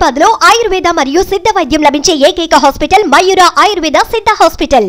హైదరాబాద్లో ఆయుర్వేద మరియు సిద్ధ వైద్యం లభించే ఏకైక హాస్పిటల్ మయూర ఆయుర్వేద సిద్ధ హాస్పిటల్.